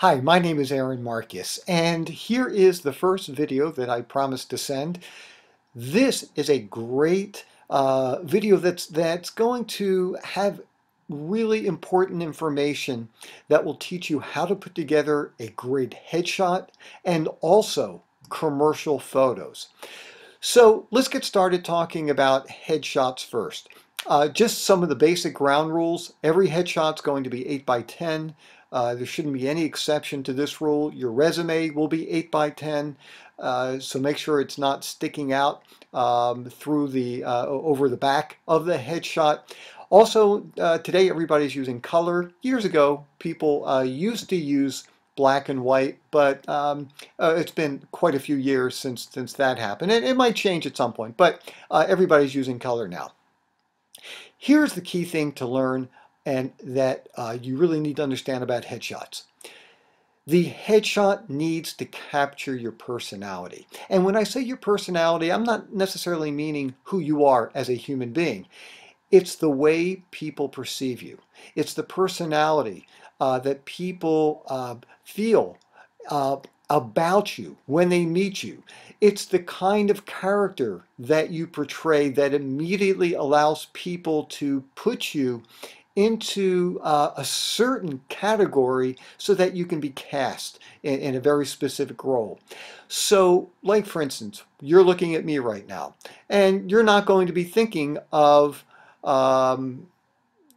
Hi, my name is Aaron Marcus, and here is the first video that I promised to send. This is a great uh, video that's, that's going to have really important information that will teach you how to put together a great headshot and also commercial photos. So let's get started talking about headshots first. Uh, just some of the basic ground rules. Every headshot's going to be 8 by 10. Uh, there shouldn't be any exception to this rule. Your resume will be 8 by 10, uh, so make sure it's not sticking out um, through the uh, over the back of the headshot. Also, uh, today everybody's using color. Years ago, people uh, used to use black and white, but um, uh, it's been quite a few years since since that happened. It, it might change at some point, but everybody's using color now. Here's the key thing to learn and that uh, you really need to understand about headshots. The headshot needs to capture your personality. And when I say your personality, I'm not necessarily meaning who you are as a human being. It's the way people perceive you. It's the personality uh, that people uh, feel uh, about you when they meet you. It's the kind of character that you portray that immediately allows people to put you into uh, a certain category so that you can be cast in, in, a very specific role. So, like for instance, you're looking at me right now, and you're not going to be thinking of, um,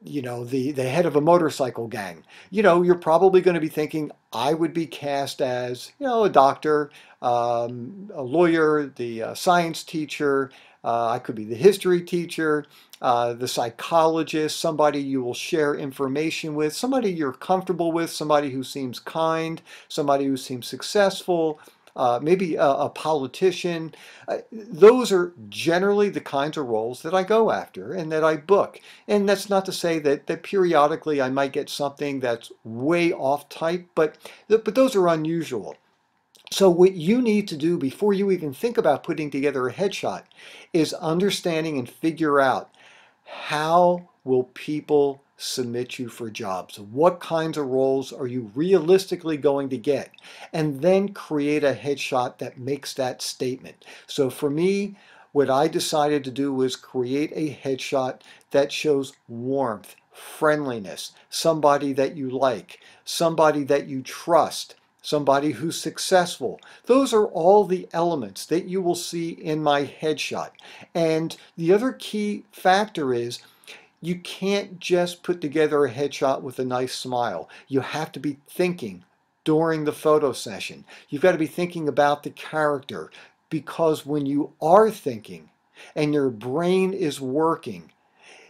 you know, the, the head of a motorcycle gang. You know, you're probably going to be thinking, I would be cast as, you know, a doctor, um, a lawyer, the uh, science teacher, uh, I could be the history teacher, uh, the psychologist, somebody you will share information with, somebody you're comfortable with, somebody who seems kind, somebody who seems successful, uh, maybe a, a politician. Uh, those are generally the kinds of roles that I go after and that I book. And that's not to say that, that periodically I might get something that's way off type, but, but those are unusual. So what you need to do before you even think about putting together a headshot is understanding and figure out how will people submit you for jobs? What kinds of roles are you realistically going to get? And then create a headshot that makes that statement. So for me, what I decided to do was create a headshot that shows warmth, friendliness, somebody that you like, somebody that you trust, somebody who's successful. Those are all the elements that you will see in my headshot. And the other key factor is you can't just put together a headshot with a nice smile. You have to be thinking during the photo session. You've got to be thinking about the character because when you are thinking and your brain is working,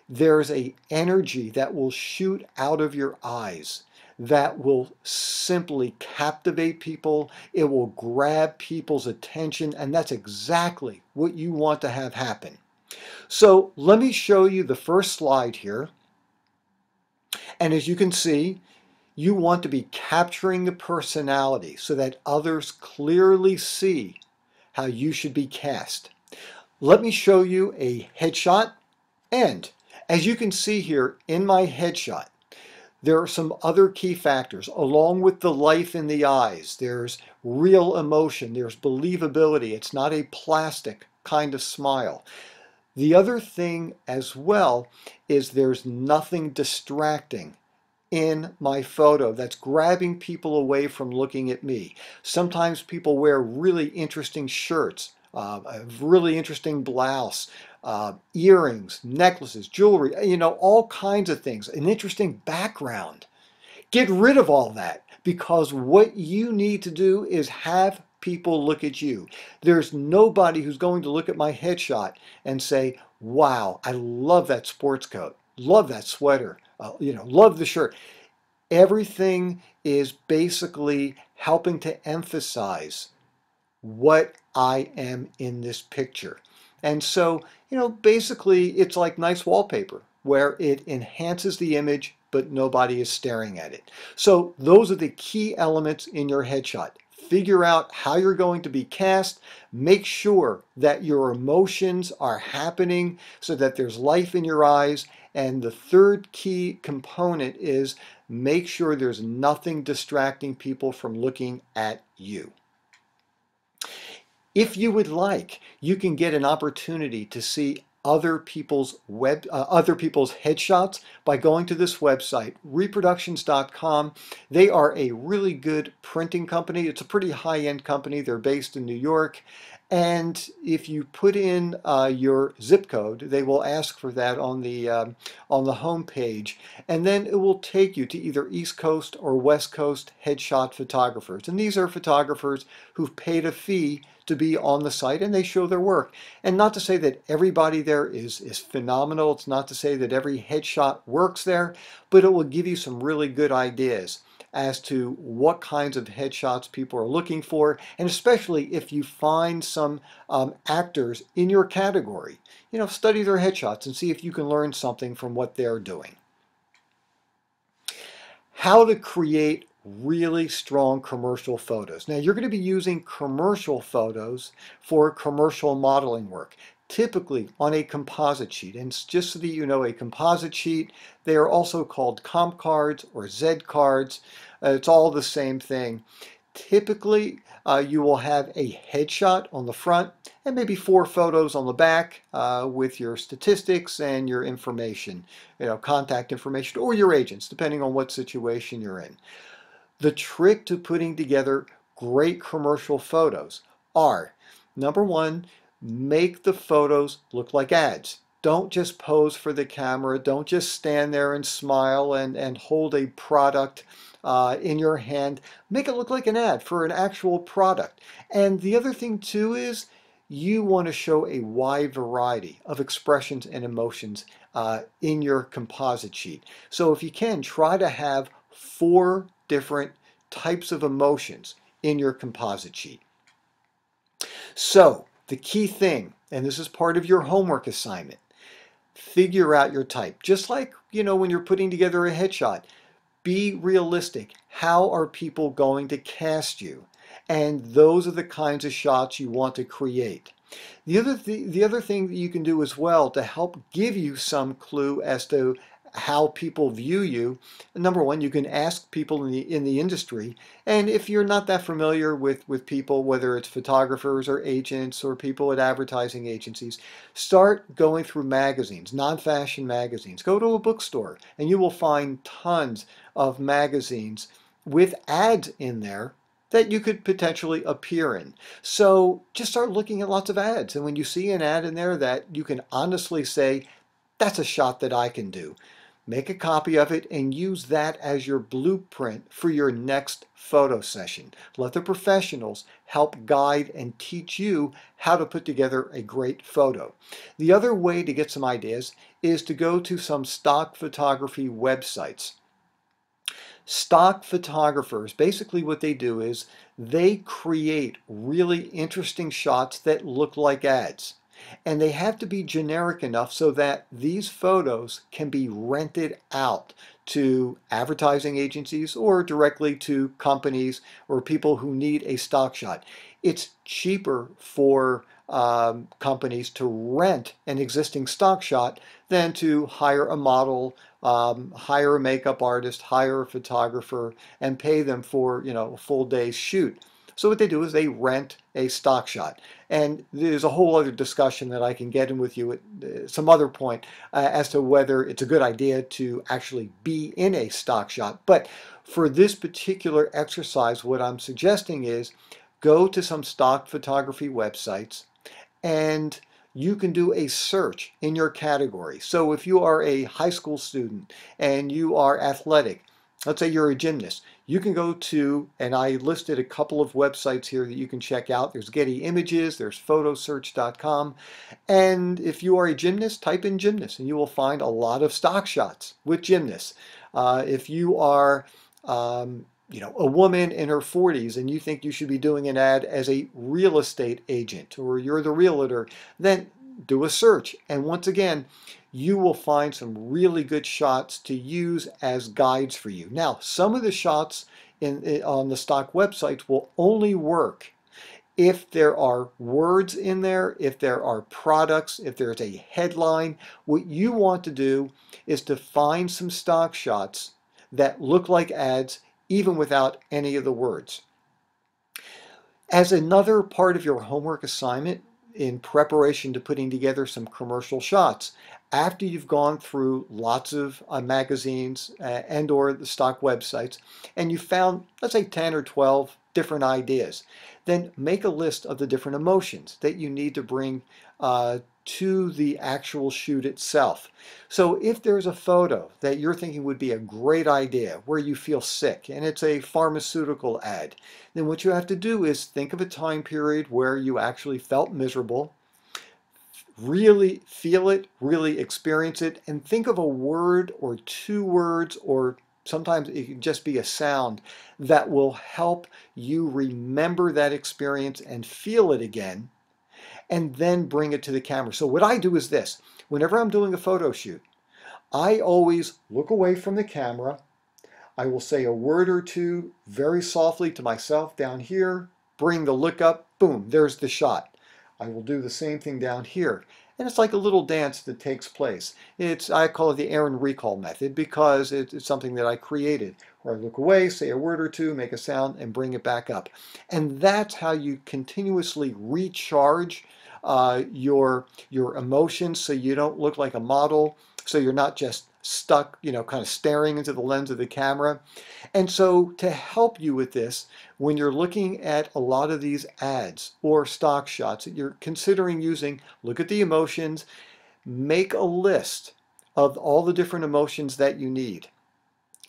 there's a energy that will shoot out of your eyes that will simply captivate people. It will grab people's attention, and that's exactly what you want to have happen. So let me show you the first slide here. And as you can see, you want to be capturing the personality so that others clearly see how you should be cast. Let me show you a headshot. And as you can see here in my headshot, there are some other key factors along with the life in the eyes. There's real emotion, there's believability. It's not a plastic kind of smile. The other thing as well is there's nothing distracting in my photo that's grabbing people away from looking at me. Sometimes people wear really interesting shirts, uh, a really interesting blouse, uh, earrings, necklaces, jewelry, you know, all kinds of things, an interesting background. Get rid of all that because what you need to do is have people look at you. There's nobody who's going to look at my headshot and say, wow, I love that sports coat, love that sweater, uh, you know, love the shirt. Everything is basically helping to emphasize what I am in this picture. And so, you know, basically it's like nice wallpaper where it enhances the image but nobody is staring at it. So those are the key elements in your headshot. Figure out how you're going to be cast. Make sure that your emotions are happening so that there's life in your eyes. And the third key component is make sure there's nothing distracting people from looking at you. If you would like, you can get an opportunity to see other people's web uh, other people's headshots by going to this website reproductions.com they are a really good printing company. It's a pretty high-end company. They're based in New York and if you put in uh, your zip code they will ask for that on the um, on the home page and then it will take you to either East Coast or West Coast headshot photographers and these are photographers who've paid a fee to be on the site and they show their work. And not to say that everybody there is, is phenomenal. It's not to say that every headshot works there, but it will give you some really good ideas as to what kinds of headshots people are looking for, and especially if you find some um, actors in your category. You know, study their headshots and see if you can learn something from what they're doing. How to create really strong commercial photos. Now you're going to be using commercial photos for commercial modeling work, typically on a composite sheet. And just so that you know, a composite sheet, they are also called comp cards or Z cards. Uh, it's all the same thing. Typically, uh, you will have a headshot on the front and maybe four photos on the back uh, with your statistics and your information, you know, contact information or your agents, depending on what situation you're in. The trick to putting together great commercial photos are, number one, make the photos look like ads. Don't just pose for the camera. Don't just stand there and smile and, and hold a product uh, in your hand. Make it look like an ad for an actual product. And the other thing too is you want to show a wide variety of expressions and emotions uh, in your composite sheet. So if you can, try to have four different types of emotions in your composite sheet. So the key thing, and this is part of your homework assignment, figure out your type. Just like, you know, when you're putting together a headshot, be realistic. How are people going to cast you? And those are the kinds of shots you want to create. The other, th the other thing that you can do as well to help give you some clue as to how people view you. Number one, you can ask people in the in the industry, and if you're not that familiar with with people, whether it's photographers or agents or people at advertising agencies, start going through magazines, non-fashion magazines. Go to a bookstore, and you will find tons of magazines with ads in there that you could potentially appear in. So just start looking at lots of ads. And when you see an ad in there that you can honestly say, that's a shot that I can do. Make a copy of it and use that as your blueprint for your next photo session. Let the professionals help guide and teach you how to put together a great photo. The other way to get some ideas is to go to some stock photography websites. Stock photographers, basically what they do is they create really interesting shots that look like ads and they have to be generic enough so that these photos can be rented out to advertising agencies or directly to companies or people who need a stock shot. It's cheaper for um, companies to rent an existing stock shot than to hire a model, um, hire a makeup artist, hire a photographer, and pay them for you know a full day's shoot. So what they do is they rent a stock shot. And there's a whole other discussion that I can get in with you at uh, some other point uh, as to whether it's a good idea to actually be in a stock shot. But for this particular exercise, what I'm suggesting is go to some stock photography websites and you can do a search in your category. So if you are a high school student and you are athletic, let's say you're a gymnast, you can go to, and I listed a couple of websites here that you can check out. There's Getty Images, there's photosearch.com, and if you are a gymnast, type in gymnast, and you will find a lot of stock shots with gymnasts. Uh, if you are um, you know, a woman in her 40s and you think you should be doing an ad as a real estate agent or you're the realtor, then do a search. And once again, you will find some really good shots to use as guides for you. Now, some of the shots in, eh, on the stock websites will only work if there are words in there, if there are products, if there's a headline. What you want to do is to find some stock shots that look like ads even without any of the words. As another part of your homework assignment in preparation to putting together some commercial shots, after you've gone through lots of uh, magazines uh, and or the stock websites and you found let's say 10 or 12 different ideas then make a list of the different emotions that you need to bring uh, to the actual shoot itself. So if there's a photo that you're thinking would be a great idea where you feel sick and it's a pharmaceutical ad, then what you have to do is think of a time period where you actually felt miserable really feel it, really experience it, and think of a word or two words or sometimes it can just be a sound that will help you remember that experience and feel it again and then bring it to the camera. So what I do is this, whenever I'm doing a photo shoot, I always look away from the camera. I will say a word or two very softly to myself down here, bring the look up, boom, there's the shot. I will do the same thing down here. And it's like a little dance that takes place. It's I call it the Aaron recall method because it's something that I created where I look away, say a word or two, make a sound, and bring it back up. And that's how you continuously recharge uh, your, your emotions so you don't look like a model, so you're not just stuck, you know, kind of staring into the lens of the camera. And so to help you with this, when you're looking at a lot of these ads or stock shots that you're considering using, look at the emotions, make a list of all the different emotions that you need.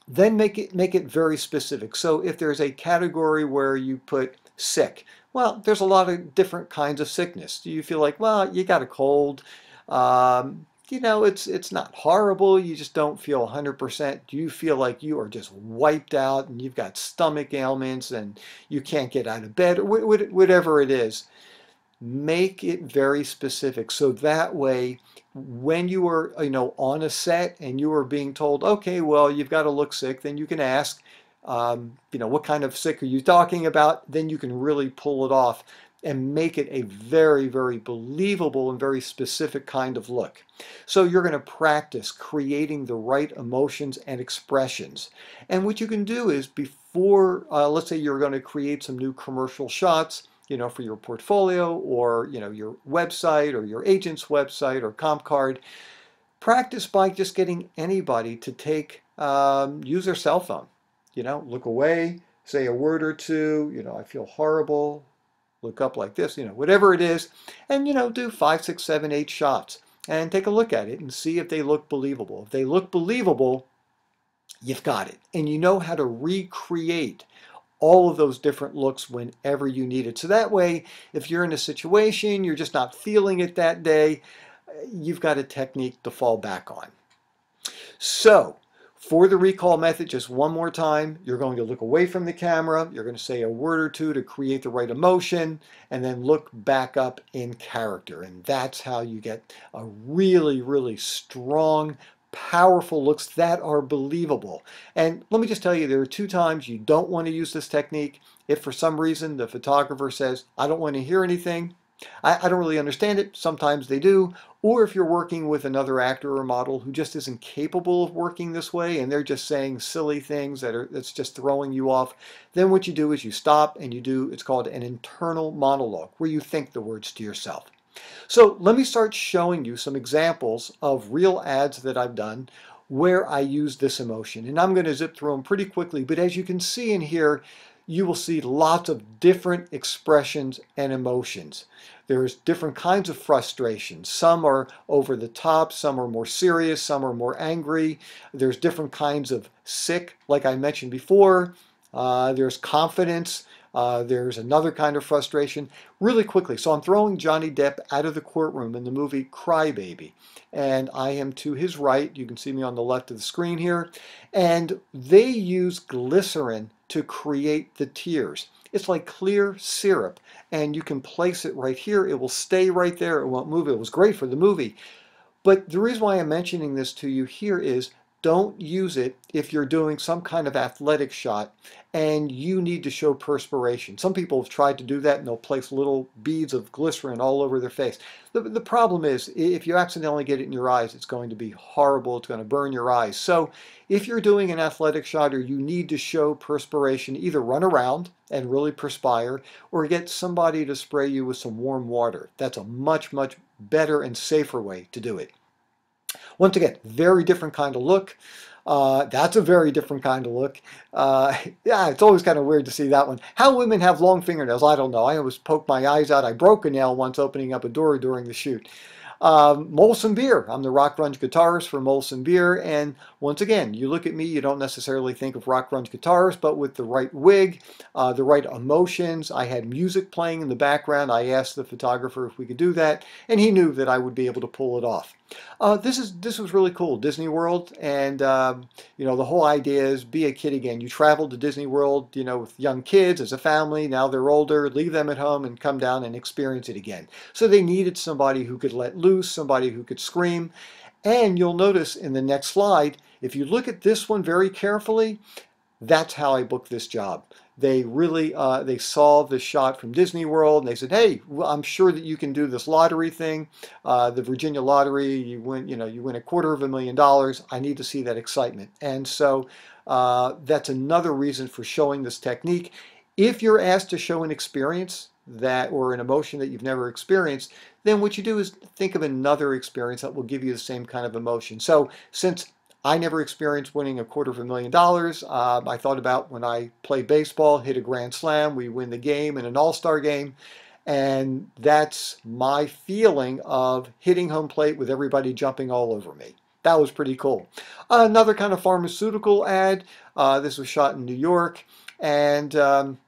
Then make it make it very specific. So if there's a category where you put sick, well, there's a lot of different kinds of sickness. Do you feel like, well, you got a cold? Um, you know, it's it's not horrible. You just don't feel 100%. You feel like you are just wiped out and you've got stomach ailments and you can't get out of bed, or whatever it is? Make it very specific. So that way, when you are, you know, on a set and you are being told, okay, well, you've got to look sick, then you can ask, um, you know, what kind of sick are you talking about? Then you can really pull it off and make it a very, very believable and very specific kind of look. So you're going to practice creating the right emotions and expressions. And what you can do is before, uh, let's say you're going to create some new commercial shots, you know, for your portfolio or, you know, your website or your agent's website or comp card, practice by just getting anybody to take, um, use their cell phone. You know, look away, say a word or two, you know, I feel horrible, look up like this, you know, whatever it is, and, you know, do five, six, seven, eight shots and take a look at it and see if they look believable. If they look believable, you've got it. And you know how to recreate all of those different looks whenever you need it. So that way, if you're in a situation, you're just not feeling it that day, you've got a technique to fall back on. So for the recall method, just one more time, you're going to look away from the camera, you're going to say a word or two to create the right emotion, and then look back up in character. And that's how you get a really, really strong, powerful looks that are believable. And let me just tell you, there are two times you don't want to use this technique. If for some reason the photographer says, I don't want to hear anything, I, I, don't really understand it. Sometimes they do. Or if you're working with another actor or model who just isn't capable of working this way and they're just saying silly things that are that's just throwing you off, then what you do is you stop and you do, it's called an internal monologue, where you think the words to yourself. So let me start showing you some examples of real ads that I've done where I use this emotion. And I'm going to zip through them pretty quickly, but as you can see in here, you will see lots of different expressions and emotions. There's different kinds of frustration. Some are over the top, some are more serious, some are more angry. There's different kinds of sick, like I mentioned before. Uh, there's confidence. Uh, there's another kind of frustration. Really quickly, so I'm throwing Johnny Depp out of the courtroom in the movie Crybaby. And I am to his right. You can see me on the left of the screen here. And they use glycerin to create the tears. It's like clear syrup and you can place it right here. It will stay right there. It won't move. It was great for the movie. But the reason why I'm mentioning this to you here is don't use it if you're doing some kind of athletic shot and you need to show perspiration. Some people have tried to do that and they'll place little beads of glycerin all over their face. The, the problem is if you accidentally get it in your eyes, it's going to be horrible. It's going to burn your eyes. So if you're doing an athletic shot or you need to show perspiration, either run around and really perspire or get somebody to spray you with some warm water. That's a much, much better and safer way to do it. Once again, very different kind of look. Uh, that's a very different kind of look. Uh, yeah, it's always kind of weird to see that one. How women have long fingernails, I don't know. I always poke my eyes out. I broke a nail once opening up a door during the shoot. Um, Molson Beer. I'm the rock grunge guitarist for Molson Beer. And once again, you look at me, you don't necessarily think of rock grunge guitars, but with the right wig, uh, the right emotions, I had music playing in the background. I asked the photographer if we could do that, and he knew that I would be able to pull it off. Uh, this is this was really cool, Disney World, and um, you know the whole idea is be a kid again. You travel to Disney World, you know, with young kids as a family. Now they're older, leave them at home and come down and experience it again. So they needed somebody who could let loose, somebody who could scream. And you'll notice in the next slide, if you look at this one very carefully, that's how I booked this job they really uh, they saw the shot from Disney World and they said, "Hey, I'm sure that you can do this lottery thing, uh, the Virginia lottery. You win, you know, you win a quarter of a million dollars. I need to see that excitement." And so uh, that's another reason for showing this technique. If you're asked to show an experience that or an emotion that you've never experienced, then what you do is think of another experience that will give you the same kind of emotion. So since I never experienced winning a quarter of a million dollars. Um, I thought about when I play baseball, hit a grand slam, we win the game in an all-star game. And that's my feeling of hitting home plate with everybody jumping all over me. That was pretty cool. Another kind of pharmaceutical ad. Uh, this was shot in New York. And um,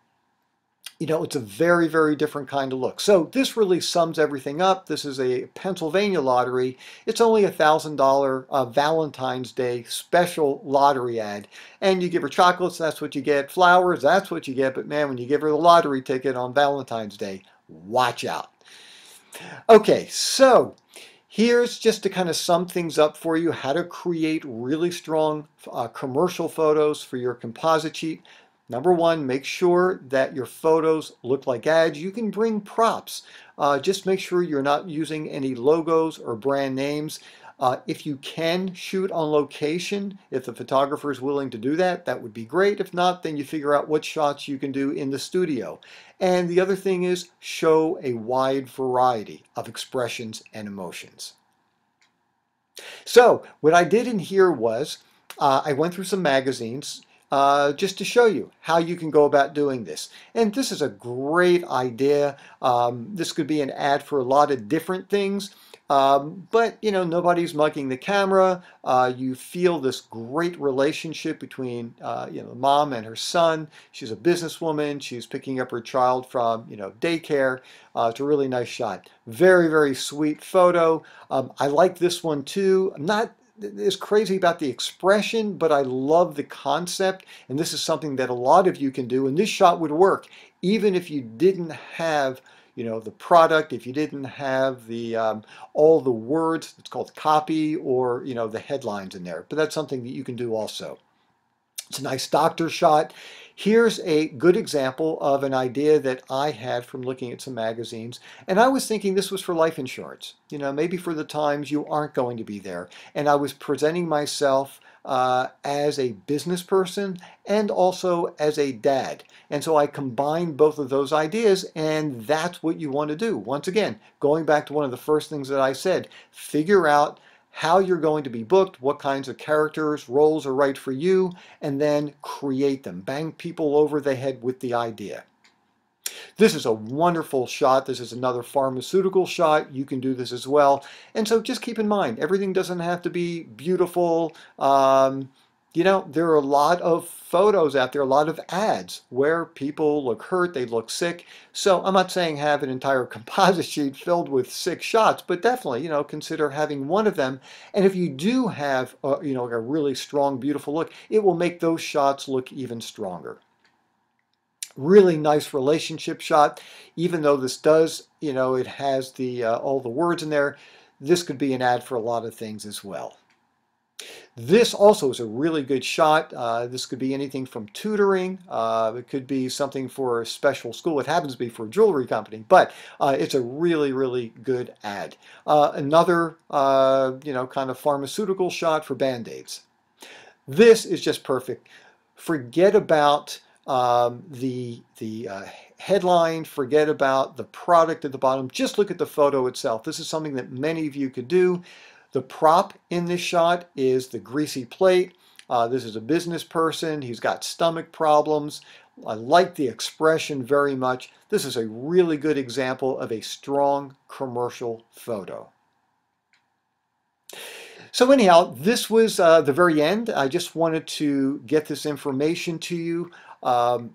you know, it's a very, very different kind of look. So this really sums everything up. This is a Pennsylvania lottery. It's only a $1,000 uh, Valentine's Day special lottery ad. And you give her chocolates, that's what you get. Flowers, that's what you get. But man, when you give her the lottery ticket on Valentine's Day, watch out. Okay, so Here's just to kind of sum things up for you, how to create really strong uh, commercial photos for your composite sheet. Number one, make sure that your photos look like ads. You can bring props. Uh, just make sure you're not using any logos or brand names. Uh, if you can shoot on location, if the photographer is willing to do that, that would be great. If not, then you figure out what shots you can do in the studio. And the other thing is show a wide variety of expressions and emotions. So what I did in here was uh, I went through some magazines uh, just to show you how you can go about doing this. And this is a great idea. Um, this could be an ad for a lot of different things. Um, but you know nobody's mugging the camera. Uh, you feel this great relationship between uh, you know the mom and her son. She's a businesswoman. She's picking up her child from you know daycare. Uh, it's a really nice shot. Very very sweet photo. Um, I like this one too. I'm not is crazy about the expression, but I love the concept. And this is something that a lot of you can do. And this shot would work even if you didn't have you know the product if you didn't have the um, all the words it's called copy or you know the headlines in there but that's something that you can do also it's a nice doctor shot Here's a good example of an idea that I had from looking at some magazines. And I was thinking this was for life insurance. You know, maybe for the times you aren't going to be there. And I was presenting myself uh, as a business person and also as a dad. And so I combined both of those ideas and that's what you want to do. Once again, going back to one of the first things that I said, figure out how you're going to be booked, what kinds of characters, roles are right for you, and then create them. Bang people over the head with the idea. This is a wonderful shot. This is another pharmaceutical shot. You can do this as well. And so just keep in mind, everything doesn't have to be beautiful. Um, you know, there are a lot of photos out there, a lot of ads where people look hurt, they look sick. So I'm not saying have an entire composite sheet filled with sick shots, but definitely, you know, consider having one of them. And if you do have, a, you know, a really strong, beautiful look, it will make those shots look even stronger. Really nice relationship shot, even though this does, you know, it has the uh, all the words in there. This could be an ad for a lot of things as well. This also is a really good shot. Uh, this could be anything from tutoring. Uh, it could be something for a special school. It happens to be for a jewelry company, but uh, it's a really, really good ad. Uh, another, uh, you know, kind of pharmaceutical shot for Band-Aids. This is just perfect. Forget about um, the, the uh, headline, forget about the product at the bottom. Just look at the photo itself. This is something that many of you could do. The prop in this shot is the greasy plate. Uh, this is a business person. He's got stomach problems. I like the expression very much. This is a really good example of a strong commercial photo. So anyhow, this was uh, the very end. I just wanted to get this information to you um,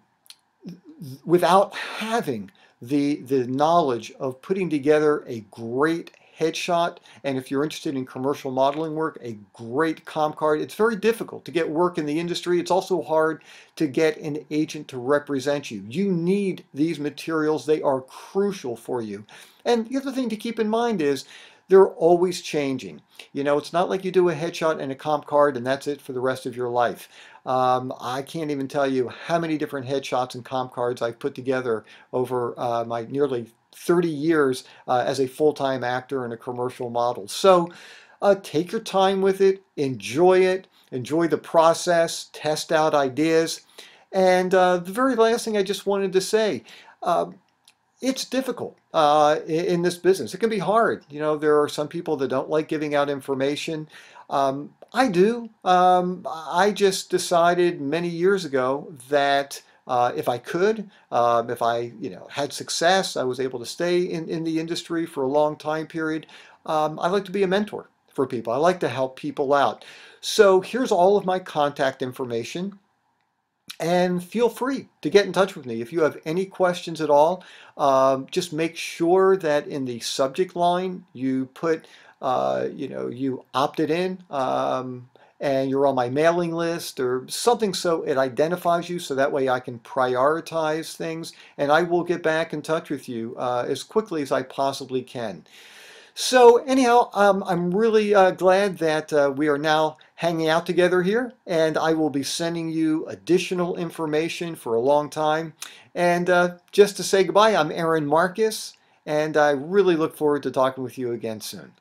without having the, the knowledge of putting together a great headshot. And if you're interested in commercial modeling work, a great comp card. It's very difficult to get work in the industry. It's also hard to get an agent to represent you. You need these materials. They are crucial for you. And the other thing to keep in mind is they're always changing. You know, it's not like you do a headshot and a comp card and that's it for the rest of your life. Um, I can't even tell you how many different headshots and comp cards I've put together over uh, my nearly 30 years uh, as a full-time actor and a commercial model. So uh, take your time with it, enjoy it, enjoy the process, test out ideas. And uh, the very last thing I just wanted to say, um, it's difficult uh, in this business. It can be hard. You know, there are some people that don't like giving out information. Um, I do. Um, I just decided many years ago that uh, if I could, um, if I you know had success, I was able to stay in, in the industry for a long time period. Um, I like to be a mentor for people. I like to help people out. So here's all of my contact information and feel free to get in touch with me. If you have any questions at all, um, just make sure that in the subject line you put, uh, you know, you opted in. Um, and you're on my mailing list or something so it identifies you so that way I can prioritize things and I will get back in touch with you uh, as quickly as I possibly can. So anyhow, um, I'm really uh, glad that uh, we are now hanging out together here and I will be sending you additional information for a long time. And uh, just to say goodbye, I'm Aaron Marcus and I really look forward to talking with you again soon.